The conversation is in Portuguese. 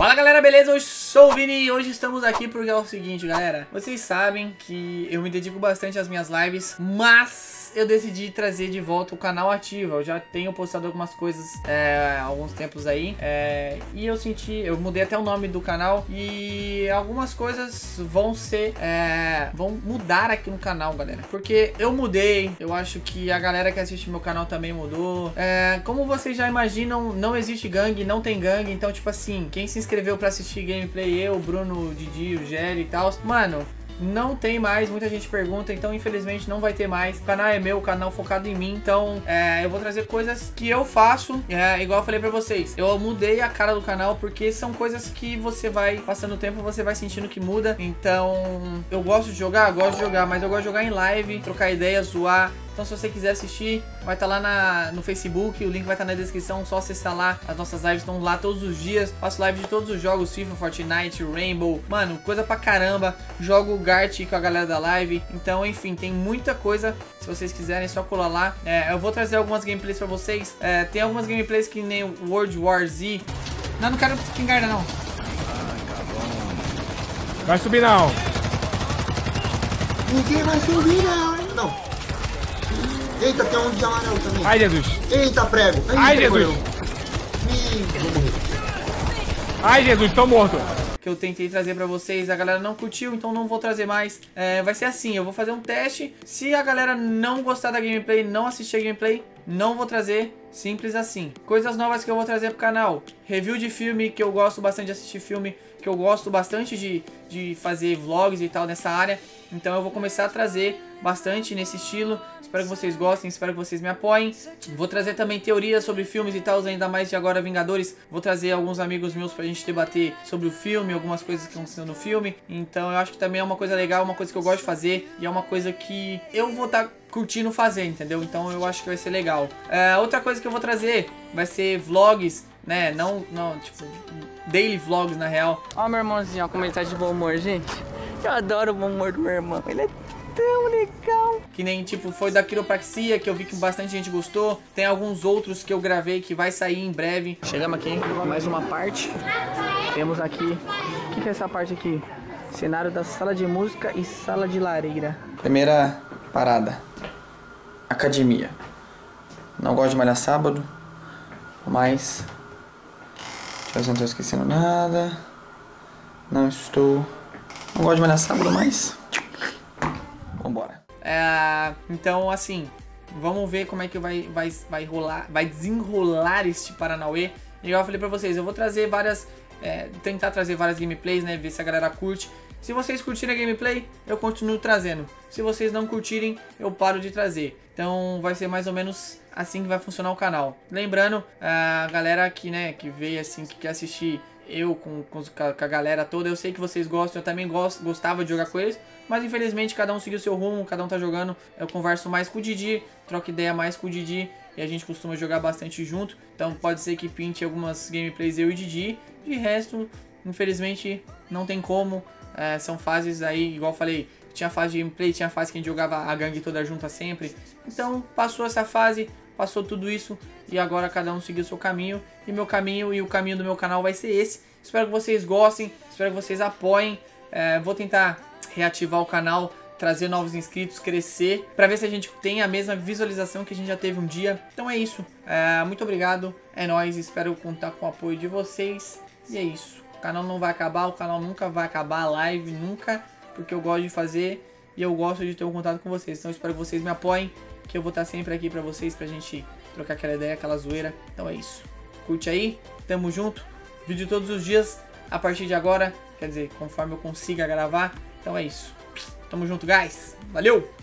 Fala galera, beleza? Eu sou o Vini e hoje estamos aqui porque é o seguinte, galera. Vocês sabem que eu me dedico bastante às minhas lives, mas eu decidi trazer de volta o canal ativo. Eu já tenho postado algumas coisas é, há alguns tempos aí. É, e eu senti, eu mudei até o nome do canal. E algumas coisas vão ser. É, vão mudar aqui no canal, galera. Porque eu mudei. Eu acho que a galera que assiste meu canal também mudou. É, como vocês já imaginam, não existe gangue, não tem gangue. Então, tipo assim, quem se inscreveu pra assistir gameplay, eu, Bruno, o Didi, o Jerry e tal. Mano, não tem mais, muita gente pergunta, então infelizmente não vai ter mais. O canal é meu, o canal focado em mim, então é, eu vou trazer coisas que eu faço, é, igual eu falei pra vocês. Eu mudei a cara do canal porque são coisas que você vai passando o tempo, você vai sentindo que muda. Então, eu gosto de jogar, gosto de jogar, mas eu gosto de jogar em live, trocar ideias, zoar, então se você quiser assistir, vai estar tá lá na, no Facebook, o link vai estar tá na descrição, só acessar lá. As nossas lives estão lá todos os dias. Faço live de todos os jogos, FIFA, Fortnite, Rainbow. Mano, coisa pra caramba. Jogo Gart com a galera da live. Então, enfim, tem muita coisa. Se vocês quiserem, é só colar lá. É, eu vou trazer algumas gameplays pra vocês. É, tem algumas gameplays que nem World War Z. Não, não quero pingarda não. Vai subir não. Ninguém vai subir não, não. Eita, tem um de amarelo também. Ai, Jesus. Eita, prego. Ai, Jesus. Ai, Jesus, tô morto. Que eu tentei trazer pra vocês, a galera não curtiu, então não vou trazer mais. É, vai ser assim, eu vou fazer um teste. Se a galera não gostar da gameplay, não assistir a gameplay, não vou trazer. Simples assim. Coisas novas que eu vou trazer pro canal. Review de filme, que eu gosto bastante de assistir filme. Que eu gosto bastante de, de fazer vlogs e tal nessa área. Então eu vou começar a trazer bastante nesse estilo. Espero que vocês gostem, espero que vocês me apoiem. Vou trazer também teorias sobre filmes e tal, ainda mais de agora Vingadores. Vou trazer alguns amigos meus pra gente debater sobre o filme, algumas coisas que aconteceram no filme. Então eu acho que também é uma coisa legal, uma coisa que eu gosto de fazer. E é uma coisa que eu vou estar tá curtindo fazer, entendeu? Então eu acho que vai ser legal. É, outra coisa que eu vou trazer vai ser vlogs, né? Não, não, tipo, daily vlogs na real. Ó meu irmãozinho, ó, como ele tá de bom humor, gente. Eu adoro o bom humor do meu irmão. Ele é tão legal. Que nem, tipo, foi da quiropraxia, que eu vi que bastante gente gostou. Tem alguns outros que eu gravei que vai sair em breve. Chegamos aqui, mais uma parte. Temos aqui... O que, que é essa parte aqui? Cenário da sala de música e sala de lareira. Primeira parada. Academia. Não gosto de malhar sábado, mas... Não estou esquecendo nada. Não estou... Não gosto de malhar sábado, mas vambora. É, então, assim, vamos ver como é que vai, vai, vai rolar, vai desenrolar este Paranauê. E eu falei pra vocês, eu vou trazer várias, é, tentar trazer várias gameplays, né, ver se a galera curte. Se vocês curtirem a gameplay, eu continuo trazendo. Se vocês não curtirem, eu paro de trazer. Então vai ser mais ou menos assim que vai funcionar o canal. Lembrando, a galera aqui, né, que veio assim, que quer assistir eu com, com, com, a galera toda. Eu sei que vocês gostam, eu também gosto, gostava de jogar com eles. Mas infelizmente cada um seguiu seu rumo, cada um tá jogando. Eu converso mais com o Didi, troco ideia mais com o Didi. E a gente costuma jogar bastante junto. Então pode ser que pinte algumas gameplays eu e Didi. De resto, infelizmente, não tem como. É, são fases aí, igual falei, tinha fase de gameplay, tinha fase que a gente jogava a gangue toda junta sempre. Então passou essa fase, passou tudo isso e agora cada um seguiu seu caminho. E meu caminho e o caminho do meu canal vai ser esse. Espero que vocês gostem, espero que vocês apoiem. É, vou tentar reativar o canal, trazer novos inscritos, crescer, para ver se a gente tem a mesma visualização que a gente já teve um dia. Então é isso. É, muito obrigado, é nóis, espero contar com o apoio de vocês. E é isso. O canal não vai acabar, o canal nunca vai acabar, a live nunca, porque eu gosto de fazer e eu gosto de ter um contato com vocês. Então espero que vocês me apoiem, que eu vou estar sempre aqui pra vocês, pra gente trocar aquela ideia, aquela zoeira. Então é isso. Curte aí, tamo junto. Vídeo todos os dias, a partir de agora, quer dizer, conforme eu consiga gravar. Então é isso. Tamo junto, guys. Valeu!